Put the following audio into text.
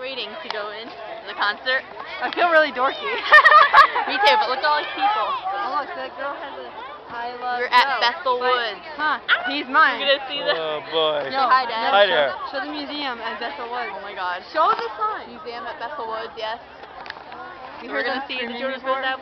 waiting to go in to the concert. I feel really dorky. Me too, but look at all these people. Oh look, that girl has a I love We're at no, Bethel Woods. Huh, he's mine. You're gonna see the Oh boy. No, Hi, Dad. Hi there. Show the museum at Bethel Woods. Oh my god. Show the sign. Museum at Bethel Woods, yes. You We're heard gonna see the screaming Jordan? Woods